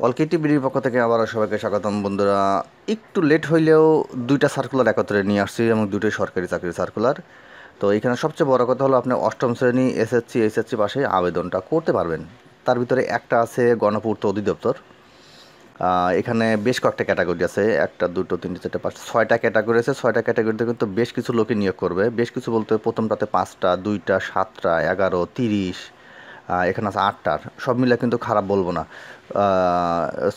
অলকিটি বিডির পক্ষ থেকে আবারও সবাইকে স্বাগতম। বন্ধুরা, একটু লেট হইলেও দুইটা সার্কুলার একত্রে নিয়ে আসছি এবং দুটোই সরকারি চাকরির সার্কুলার তো এখানে সবচেয়ে বড় কথা হলো আপনি অষ্টম শ্রেণি এসএসসি এইচএসসি পাশে আবেদনটা করতে পারবেন। তার ভিতরে একটা আছে গণপূর্ত অধিদপ্তর। এখানে বেশ কয়েকটা ক্যাটাগরি আছে। একটা, দুটো, তিনটে, চারটে পাঁচ ছয়টা ক্যাটাগরি আছে। ছয়টা ক্যাটাগরিতে কিন্তু বেশ কিছু লোকে নিয়োগ করবে। বেশ কিছু বলতে প্রথমটাতে পাঁচটা, দুইটা, সাতটা, এগারো, তিরিশ এখানে আছে আটটার। সব মিলে কিন্তু খারাপ বলব না।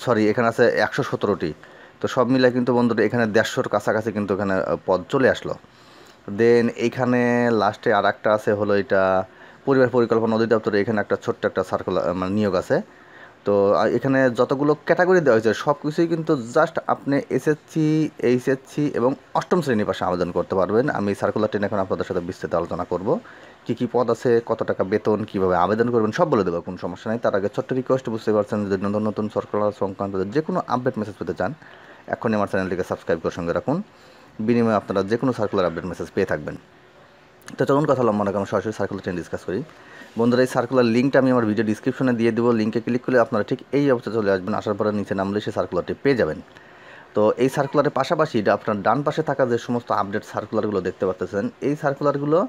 সরি এখানে আছে একশো সতেরোটি। তো সব মিলে কিন্তু বন্ধুরা, এখানে দেড়শোর কাছাকাছি কিন্তু এখানে পদ চলে আসলো। দেন এইখানে লাস্টে আর একটা আছে, হলো এটা পরিবার পরিকল্পনা অধিদপ্তরে এখানে একটা ছোট্ট একটা সার্কুলার মানে নিয়োগ আছে। তো এখানে যতগুলো ক্যাটাগরি দেওয়া হয়েছে সব কিছুই কিন্তু জাস্ট আপনি এসএসসি এইচএসসি এবং অষ্টম শ্রেণির পাশে আবেদন করতে পারবেন। আমি সার্কুলার টেন এখন আপনাদের সাথে বিস্তৃত আলোচনা করব। কী কী পদ আছে, কত টাকা বেতন, কীভাবে আবেদন করবেন, সব বলে দেবো, কোনো সমস্যা নেই। তার আগে ছোট্ট রিকোয়েস্ট বুঝতে পারছেন যদি নতুন নতুন সরকার সংক্রান্ত যে কোনো আপডেট মেসেজ পেতে চান, এখনই আমার চ্যানেলটিকে সাবস্ক্রাইব করে সঙ্গে রাখুন। বিনিময়ে আপনারা যে কোনো সার্কুলার আপডেট মেসেজ পেয়ে থাকবেন। তো চলুন কথা লম্বা না কেন সরাসরি সার্কুলার টেন ডিসকাস করি। বন্ধুরা, এই সার্কুলার লিঙ্কটা আমি আমার ভিডিও ডিসক্রিপশনে দিয়ে দেবো। লিঙ্কে ক্লিক করলে আপনারা ঠিক এই অবস্থায় চলে আসবেন। আসার পরে নিচে নামলে সেই সার্কুলারটি পেয়ে যাবেন। তো এই সার্কুলারের পাশাপাশি আপনার ডান পাশে থাকা যে সমস্ত আপডেট সার্কুলারগুলো দেখতে পাচ্ছেন এই সার্কুলারগুলো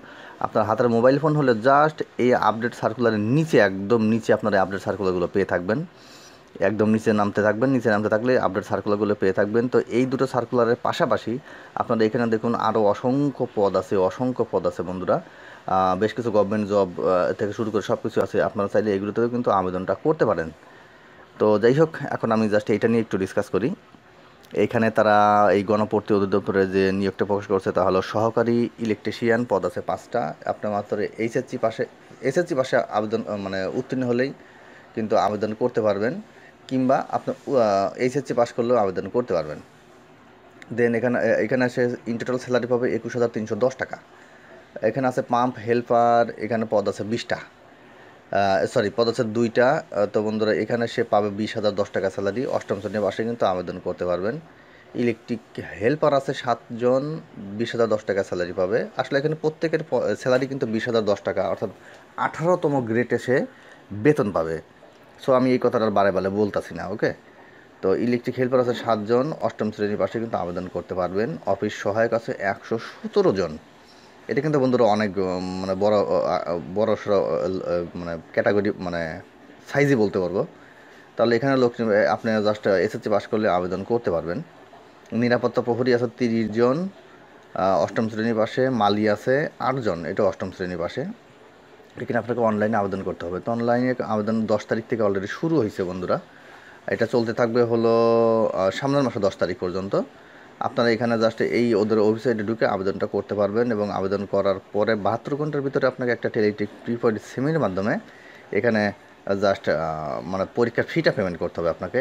আপনার হাতের মোবাইল ফোন হলে জাস্ট এই আপডেট সার্কুলারের নিচে, একদম নিচে আপনার আপডেট সার্কুলারগুলো পেয়ে থাকবেন। একদম নিচে নামতে থাকবেন, নিচে নামতে থাকলে আপডেট সার্কুলারগুলো পেয়ে থাকবেন। তো এই দুটো সার্কুলারের পাশাপাশি আপনারা এখানে দেখুন আরও অসংখ্য পদ আছে, অসংখ্য পদ আছে বন্ধুরা। বেশ কিছু গভর্নমেন্ট জব থেকে শুরু করে সব কিছু আছে। আপনারা চাইলে এগুলোতেও কিন্তু আবেদনটা করতে পারেন। তো যাই হোক, এখন আমি জাস্ট এইটা নিয়ে একটু ডিসকাস করি। এইখানে তারা এই গণপূর্তি অধিদপ্তরে যে নিয়োগটা প্রকাশ করছে, তা হলো সহকারী ইলেকট্রিশিয়ান পদ আছে পাঁচটা। আপনার মাত্র এইচএসসি পাশে এসএসসি পাশে আবেদন মানে উত্তীর্ণ হলেই কিন্তু আবেদন করতে পারবেন। কিংবা আপনার এইচএসসি পাস করলেও আবেদন করতে পারবেন। দেন এখানে এখানে সে ইন টোটাল স্যালারি পাবে একুশ হাজার তিনশো দশ টাকা। এখানে আছে পাম্প হেল্পার এখানে পদ আছে বিশটা। সরি পদ আছে দুইটা। তো বন্ধুরা, এখানে সে পাবে বিশ হাজার দশ টাকা স্যালারি অষ্টম শ্রেণির বাসে কিন্তু আবেদন করতে পারবেন। ইলেকট্রিক হেল্পার আছে সাতজন, বিশ হাজার দশ টাকা স্যালারি পাবে। আসলে এখানে প্রত্যেকের স্যালারি কিন্তু বিশ হাজার দশ টাকা, অর্থাৎ আঠারোতম গ্রেডে সে বেতন পাবে। সো আমি এই কথাটা বারে বারে বলতেছি না ওকে তো ইলেকট্রিক হেল্পার আছে সাতজন, অষ্টম শ্রেণির পাশে কিন্তু আবেদন করতে পারবেন। অফিস সহায়ক আছে একশো সতেরো জন। এটা কিন্তু বন্ধুরা অনেক মানে বড় বড় মানে ক্যাটাগরি মানে সাইজই বলতে পারব। তাহলে এখানে লোক আপনি জাস্ট এসএসসি পাস করলে আবেদন করতে পারবেন। নিরাপত্তা প্রহরী আছে তিরিশ জন অষ্টম শ্রেণির পাশে মালি আছে আটজন এটা অষ্টম শ্রেণির পাশে। এখানে আপনাকে অনলাইনে আবেদন করতে হবে। তো অনলাইনে আবেদন দশ তারিখ থেকে অলরেডি শুরু হয়েছে বন্ধুরা। এটা চলতে থাকবে হলো সামনের মাসে দশ তারিখ পর্যন্ত। আপনারা এখানে জাস্ট এই ওদের ওয়েবসাইটে ঢুকে আবেদনটা করতে পারবেন এবং আবেদন করার পরে বাহাত্তর ঘণ্টার ভিতরে আপনাকে একটা টেলিটিক প্রিপয়েড সিমের মাধ্যমে এখানে জাস্ট মানে পরীক্ষার ফিটা পেমেন্ট করতে হবে আপনাকে।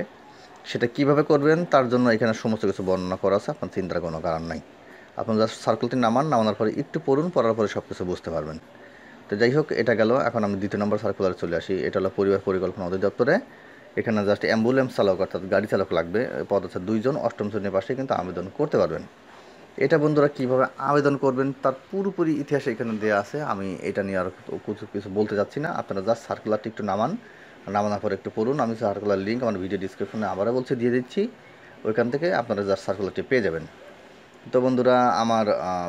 সেটা কীভাবে করবেন তার জন্য এখানে সমস্ত কিছু বর্ণনা করা আছে, আপনার চিন্তার কোনো কারণ নাই। আপনার জাস্ট সার্কেলটি নামান, নামানোর পরে একটু পড়ুন, পড়ার পরে সব কিছু বুঝতে পারবেন। তো যাই হোক, এটা গেল। এখন আমি দ্বিতীয় নম্বর সার্কুলারে চলে আসি। এটা হলো পরিবার পরিকল্পনা অধিদপ্তরে এখানে জাস্ট অ্যাম্বুলেন্স চালক অর্থাৎ গাড়ি চালক লাগবে। পদ আছে দুইজন, অষ্টম শ্রেণির পাশে কিন্তু আবেদন করতে পারবেন। এটা বন্ধুরা কীভাবে আবেদন করবেন তার পুরোপুরি ইতিহাস এখানে দেওয়া আছে। আমি এটা নিয়ে আর কিছু কিছু বলতে যাচ্ছি না। আপনারা জাস্ট সার্কুলারটি একটু নামান। নামানোর পর একটু পড়ুন। আমি সার্কুলার লিঙ্ক আমার ভিডিও ডিসক্রিপশনে আবারও বলছি, দিয়ে দিচ্ছি। ওইখান থেকে আপনারা জাস্ট সার্কুলারটি পেয়ে যাবেন। তো বন্ধুরা, আমার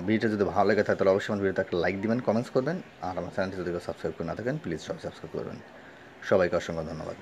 ভিডিওটা যদি ভালো লেগে থাকে, তাহলে অবশ্যই আমার ভিডিওতে একটা লাইক দিবেন কমেন্টস করবেন, আর আমার চ্যানেলটি যদি সাবস্ক্রাইব করে না থাকেন প্লিজ সবাই সাবস্ক্রাইব করবেন। সবাইকে অসংখ্য ধন্যবাদ।